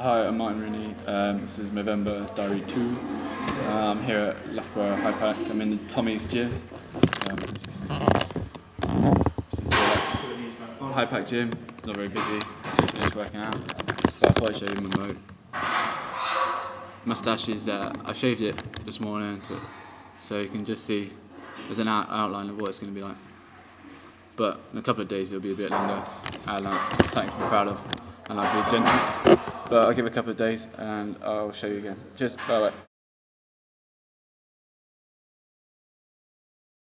Hi, I'm Martyn Rooney. Um, this is Movember Diary 2. Uh, I'm here at Loughborough HiPAC. I'm in the Tommy's gym. Um, this is, this is the HiPAC gym. Not very busy, just finished working out. But I thought I'd show you my moat. Mustache is, uh, I shaved it this morning to, so you can just see there's an out outline of what it's going to be like. But in a couple of days it'll be a bit longer outline, something to be proud of, and I'll be gentle. But I'll give it a couple of days and I'll show you again. Cheers, bye bye.